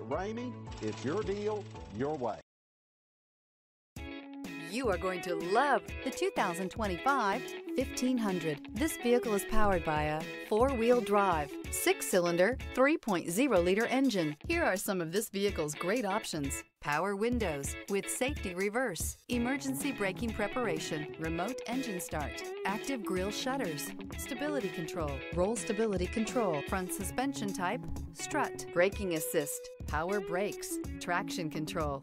Ramey, it's your deal, your way. You are going to love the 2025 1500. This vehicle is powered by a four-wheel drive, six-cylinder, 3.0-liter engine. Here are some of this vehicle's great options. Power windows with safety reverse, emergency braking preparation, remote engine start, active grille shutters, stability control, roll stability control, front suspension type, strut, braking assist, power brakes, traction control,